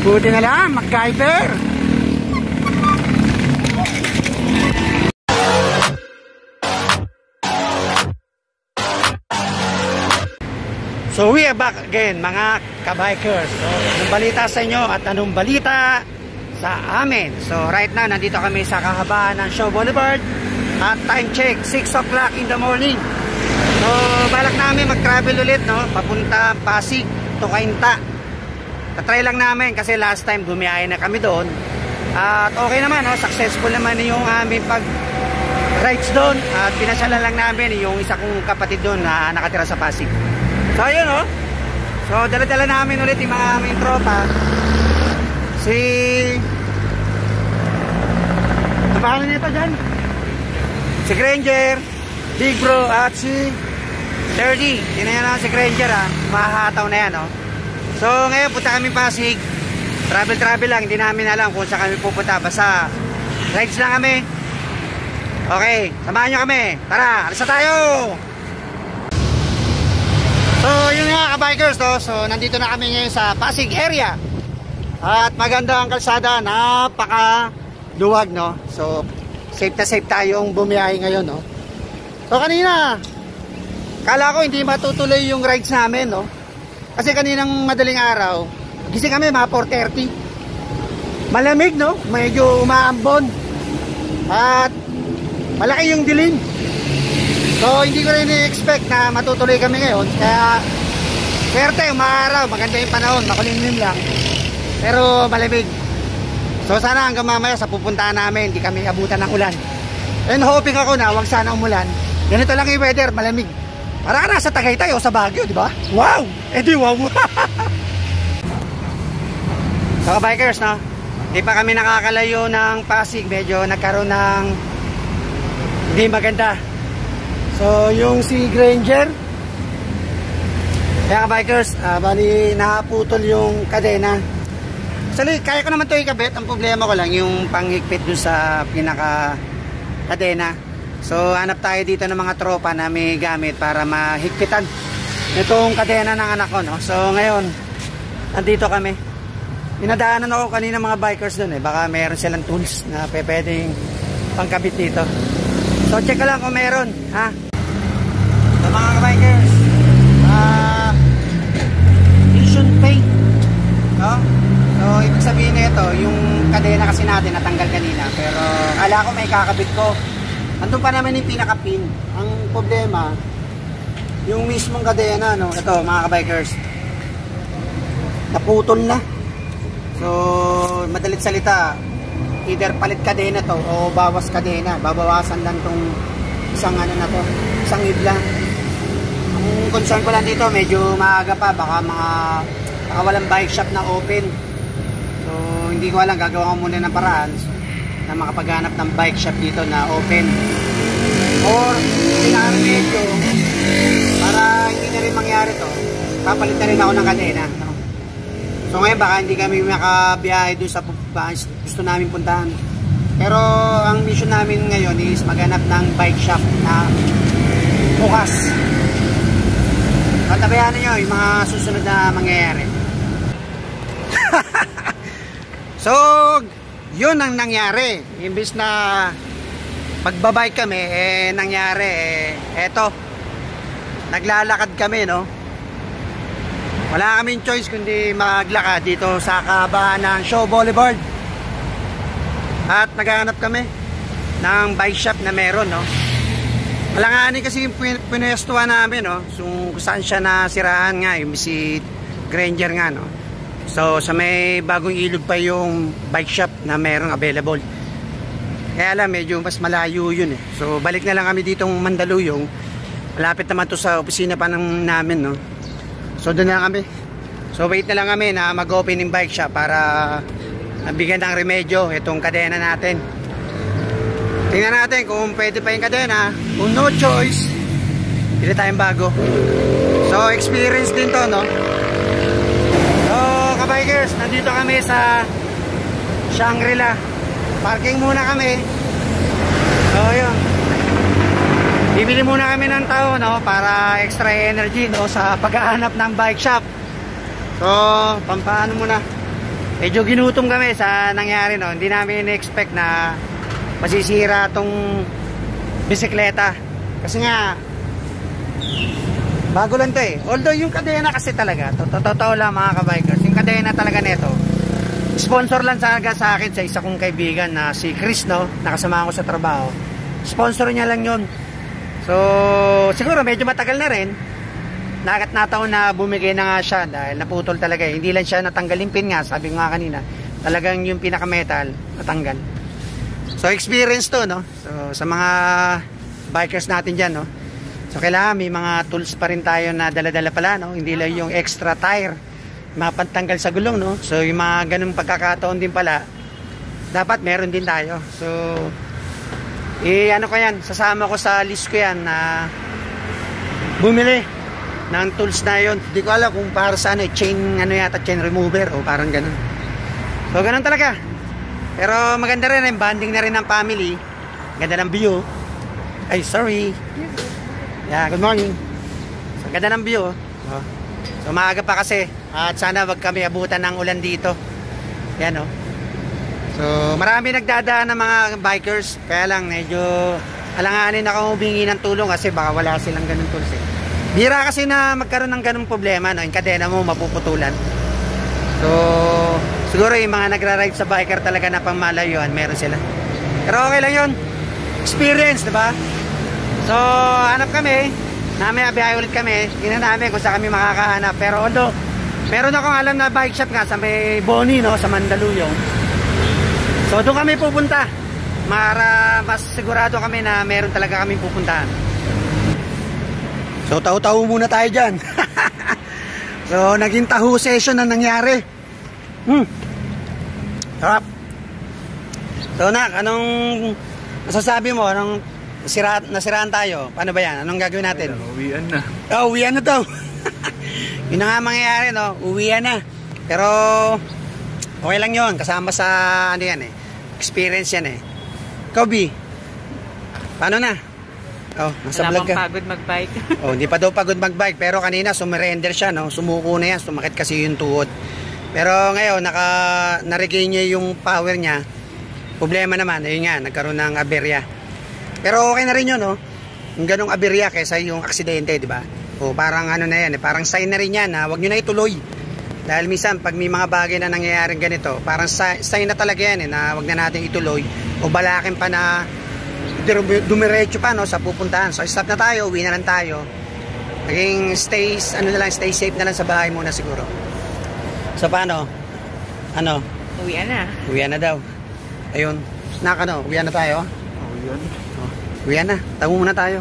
Buti na lang, MacGyver. So we are back again mga kabikers. So anong balita sa inyo at anong balita sa amin. So right now nandito kami sa kahabaan ng Show Boulevard at time check 6 o'clock in the morning. So balak namin mag-travel ulit no papunta Pasig to Kainta. Tatry lang namin kasi last time bumiyahe na kami doon. At okay naman no, successful naman yung aming pag rides doon at pinasyalan lang namin yung isa kong kapatid doon na nakatira sa Pasig. So ayun oh. So dala-dala namin ulit yung mga aming tropa. Si Ano nito dyan? Si Granger, Big Bro at si 30. Tinayan lang si Granger ha. Mahahataw na yan oh. So ngayon punta kami Pasig. Travel travel lang, hindi namin alam kung saan kami pupunta. Basta rides lang kami. Okay, samahan nyo kami. Tara, alis na tayo! So yun nga ka-bikers to. So nandito na kami ngayon sa Pasig area. At maganda ang kalsada, napaka luwag no. So safe na safe tayong bumiyahe ngayon no. So kanina kala ko hindi matutuloy yung rides namin no. Kasi kaninang madaling araw, gising kami mga 4:30. Malamig no, medyo umaambon. At malaki yung dilim. So hindi ko rin i-expect na matutuloy kami ngayon. Kaya Swerte, umaaraw, maganda yung panahon. Makulimlim lang. Pero malamig. So sana hanggang mamaya sa pupuntahan namin Hindi kami abutan ng ulan. And hoping ako na wag sana umulan. Ganito lang yung weather, malamig Para ka nasa Tagaytay o sa Baguio, di ba? Wow! Eh di wow! so bikers, no? Hindi pa kami nakakalayo ng Pasig Medyo nagkaroon ng Hindi maganda So, yung si Granger, kaya bikers, uh, bali naputol yung kadena. Actually, kaya ko naman ito ikabit. Ang problema ko lang, yung panghigpit dun sa pinaka kadena. So, hanap tayo dito ng mga tropa na may gamit para mahigpitan itong kadena ng anak ko. No? So, ngayon, nandito kami. Inadaanan ako kanina mga bikers dun eh. Baka meron silang tools na pwedeng pangkabit dito. So, check lang kung meron. Ha? sa mga bikers uh, vision paint no? so ibig sabihin nito yung kadena kasi natin natanggal kanina pero kala ko may kakabit ko andun pa naman yung pinaka pin ang problema yung mismong kadena no? ito mga bikers naputol na so madalit salita either palit kadena to o bawas kadena babawasan lang tong isang ano na to isang iblang ang concern ko lang dito, medyo maaga pa. Baka mga, baka walang bike shop na open. So, hindi ko alam. Gagawa ko muna ng paraan na makapaghanap ng bike shop dito na open. Or, medyo para hindi na rin mangyari to. Papalit na rin ako ng kadena. So, ngayon baka hindi kami makabiyahe doon sa gusto namin puntahan. Pero, ang mission namin ngayon is maghanap ng bike shop na bukas. Patabayan nyo yung mga susunod na mangyayari. so, yun ang nangyari. Imbis na pagbabay kami, eh, nangyari, eh, eto, naglalakad kami, no? Wala kaming choice kundi maglakad dito sa kahabaan ng Show Boulevard. At naghahanap kami ng bike shop na meron, no? Alanganin kasi yung pinestuhan namin, no? So, kung saan siya nasiraan nga, yung si Granger nga, no? So, sa may bagong ilog pa yung bike shop na meron available. Kaya lang, medyo mas malayo yun, eh. So, balik na lang kami ditong Mandaluyong. Malapit naman to sa opisina pa ng namin, no? So, doon na lang kami. So, wait na lang kami na mag-open yung bike shop para nabigyan ng remedyo itong kadena natin. Tingnan natin kung pwede pa yung kadena. Kung no choice, pili tayong bago. So, experience din to, no? So, kabikers, nandito kami sa Shangri-La. Parking muna kami. So, yun. Bibili muna kami ng tao, no? Para extra energy, no? Sa paghahanap ng bike shop. So, pampaano muna. medyo ginutom kami sa nangyari no. Hindi namin in-expect na masisira tong bisikleta. Kasi nga bago lang to eh. Although yung kadena kasi talaga, to totoo lang mga kabikers, kadena talaga nito, sponsor lang talaga sa akin sa isa kong kaibigan na si Chris no, nakasama ko sa trabaho. Sponsor niya lang yun. So, siguro medyo matagal na rin. Nagat na taon na bumigay na nga siya dahil naputol talaga eh. Hindi lang siya natanggal yung pin nga, sabi ko nga kanina. Talagang yung pinaka-metal natanggal. So, experience to, no? So, sa mga bikers natin dyan, no? So, kailangan may mga tools pa rin tayo na dala-dala pala, no? Hindi lang yung extra tire mapantanggal sa gulong, no? So, yung mga ganung pagkakataon din pala, dapat meron din tayo. So, eh, ano ko yan, sasama ko sa list ko yan na bumili ng tools na yon. Hindi ko alam kung para sa ano, chain, ano yata, chain remover o parang ganun. So, ganun talaga. Pero maganda rin, yung bonding na rin ng family. Ganda ng view. Ay, sorry. Yeah, good morning. So, ganda ng view. Oh. So, maaga pa kasi. At sana wag kami abutan ng ulan dito. Yan, oh. So, marami nagdadaan ng mga bikers. Kaya lang, medyo alanganin ako humingi ng tulong kasi baka wala silang ganun tools eh. Bira kasi na magkaroon ng ganung problema, no? Yung kadena mo mapuputulan. So, siguro yung mga nagra-ride sa biker talaga na pangmalayuan, meron sila. Pero okay lang yun. Experience, di ba? So, hanap kami. Namaya biyahe ulit kami. Tingnan namin kung saan kami makakahanap. Pero although, meron akong alam na bike shop nga sa may Boni, no? Sa Mandaluyong. So doon kami pupunta. Para mas sigurado kami na meron talaga kami pupuntahan. So tahu-tahu muna tayo dyan. so naging tahu session na nangyari. Hmm. Sarap. So nak, anong masasabi mo? Anong nasira, nasiraan tayo? Paano ba yan? Anong gagawin natin? Ay, uwian na. Oh, uwian na daw. Yun na nga mangyayari, no? Uwian na. Pero, okay lang yon Kasama sa, ano yan eh. Experience yan eh. Ikaw, B. Paano na? Oh, nasa Wala vlog ka. pagod mag-bike. Oh, hindi pa daw pagod mag-bike pero kanina sumurrender siya, no? Sumuko na yan, sumakit kasi yung tuhod. Pero ngayon naka na-regain niya yung power niya. Problema naman, ayun nga, nagkaroon ng aberya. Pero okay na rin yun, no? Yung ganong aberya kaysa yung aksidente, di ba? O parang ano na yan, eh, parang sign na rin yan na wag niyo na ituloy. Dahil minsan pag may mga bagay na nangyayaring ganito, parang si- sign na talaga yan eh, na wag na natin ituloy o balakin pa na dumiretso pa no sa pupuntahan. So stop na tayo, uwi na lang tayo. Naging stay, ano na lang, stay safe na lang sa bahay muna siguro. So paano? Ano? Uwian na. Uwian na daw. Ayun. Nak ano, uwian na tayo. Oh, yun. Uwian na. Tago muna tayo.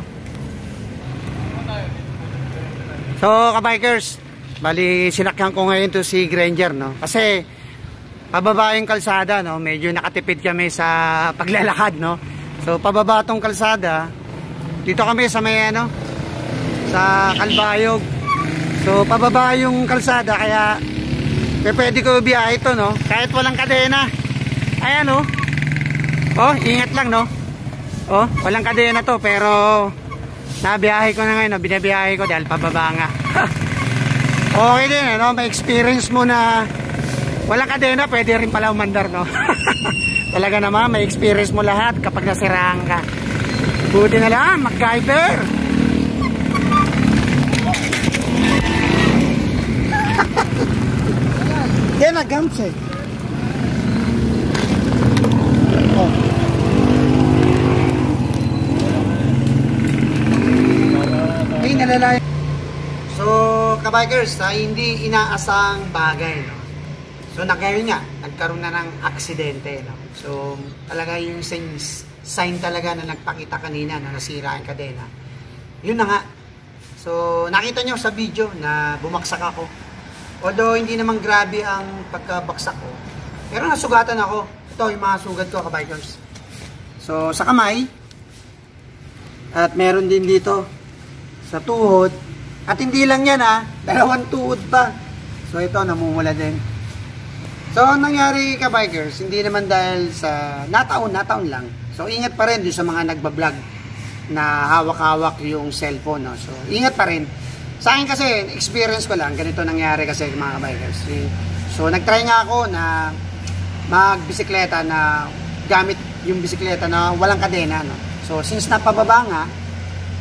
So, kabikers, bali sinakyan ko ngayon to si Granger, no? Kasi, pababa yung kalsada, no? Medyo nakatipid kami sa paglalakad, no? So, pababa tong kalsada, dito kami sa may, ano, sa Kalbayog. So, pababa yung kalsada, kaya, kaya pwede ko biyahe ito, no? Kahit walang kadena. Ayan, no? Oh, ingat lang, no? Oh, walang kadena to pero nabiyahe ko na ngayon, no? binabiyahe ko dahil pababa nga. okay din, no? May experience mo na walang kadena, pwede rin pala umandar, no? Talaga naman, may experience mo lahat kapag nasiraan ka. Buti na lang, MacGyver! Yan na, gams eh. Oh. Ay, nalalaya. So, kabikers, sa hindi inaasang bagay, no? So, nagkaroon nga, nagkaroon na ng aksidente, no? So, talaga yung sign, sign talaga na nagpakita kanina na nasira ang kadena. Yun na nga. So, nakita nyo sa video na bumagsak ako. Although, hindi naman grabe ang pagkabaksak ko. Pero nasugatan ako. Ito, yung mga sugat ko, kabikers. So, sa kamay, at meron din dito sa tuhod. At hindi lang yan ha, dalawang tuhod pa. So ito, namumula din. So ang nangyari ka bikers, hindi naman dahil sa nataon, nataon lang. So ingat pa rin din sa mga nagbablog na hawak-hawak yung cellphone. No? So ingat pa rin. Sa akin kasi, experience ko lang, ganito nangyari kasi mga bikers. Si So, nagtry nga ako na magbisikleta na gamit yung bisikleta na walang kadena. No? So, since napababa nga,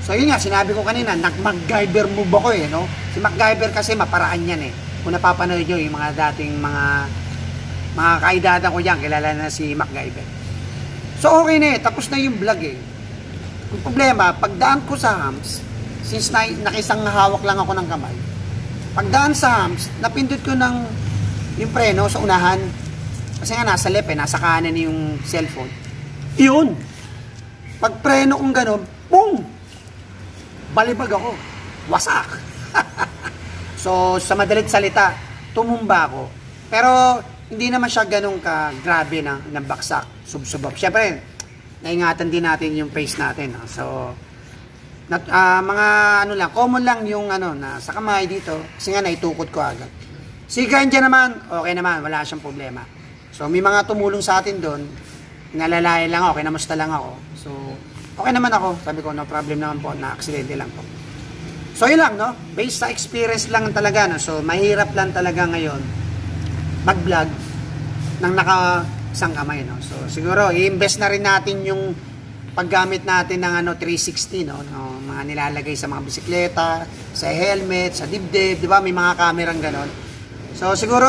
so yun nga, sinabi ko kanina, nag-MacGyver move ako eh. No? Si MacGyver kasi maparaan yan eh. Kung napapanood nyo yung mga dating mga mga kaidada ko dyan, kilala na si MacGyver. So, okay na eh. Tapos na yung vlog eh. Yung problema, pagdaan ko sa hams, since na, nakisang hawak lang ako ng kamay, pagdaan sa hams, napindot ko ng yung preno sa unahan. Kasi nga nasa left eh, nasa kanan yung cellphone. Iyon! Pag preno kong gano'n, boom! Balibag ako. Wasak! so, sa madalit salita, tumumba ako. Pero, hindi naman siya ganun ka grabe na, na baksak, subsubok. Siyempre, naingatan din natin yung pace natin. No? So, nat, uh, mga ano lang, common lang yung ano, na sa kamay dito, kasi nga naitukod ko agad. Si Ganja naman, okay naman, wala siyang problema. So, may mga tumulong sa atin doon, nalalaya lang ako, kinamusta lang ako. So, okay naman ako. Sabi ko, no problem naman po, na aksidente lang po. So, yun lang, no? Based sa experience lang talaga, no? So, mahirap lang talaga ngayon mag-vlog ng naka isang kamay, no? So, siguro, i-invest na rin natin yung paggamit natin ng ano 360 no, no mga nilalagay sa mga bisikleta, sa helmet, sa dibdib, 'di ba? May mga kamerang ganon. So siguro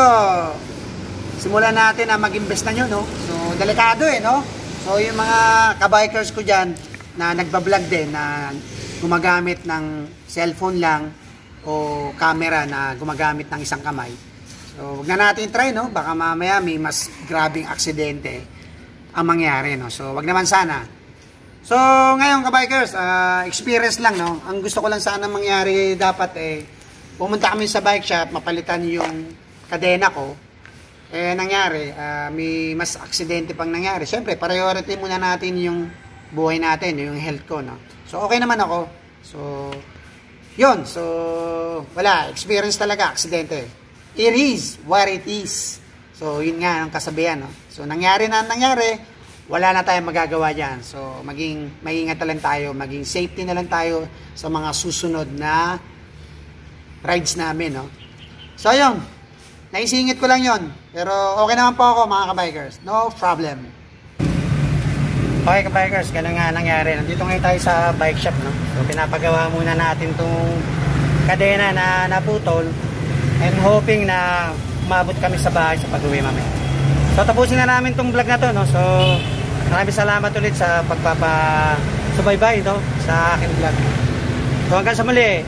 simulan natin na mag-invest na nyo, no? So delikado eh, no? So yung mga ka-bikers ko diyan na nagba-vlog din na gumagamit ng cellphone lang o camera na gumagamit ng isang kamay. So, wag na natin try, no? Baka mamaya may mas grabing aksidente ang mangyari, no? So, wag naman sana. So, ngayon ka-bikers, uh, experience lang, no? Ang gusto ko lang sana mangyari dapat eh, pumunta kami sa bike shop, mapalitan yung kadena ko. Eh, nangyari, uh, may mas aksidente pang nangyari. Siyempre, priority muna natin yung buhay natin, yung health ko, no? So, okay naman ako. So, yun. So, wala. Experience talaga, aksidente it is what it is. So, yun nga ang kasabihan. No? So, nangyari na nangyari, wala na tayong magagawa dyan. So, maging, maingat na lang tayo, maging safety na lang tayo sa mga susunod na rides namin. No? So, yun. Naisingit ko lang yon Pero okay naman po ako mga kabikers. No problem. Okay kabikers, ganun nga nangyari. Nandito ngayon tayo sa bike shop. No? So, pinapagawa muna natin tong kadena na naputol and hoping na maabot kami sa bahay sa pag-uwi mamaya. So tapusin na namin tong vlog na to no. So maraming salamat ulit sa pagpapa subaybay no sa aking vlog. So hanggang sa muli.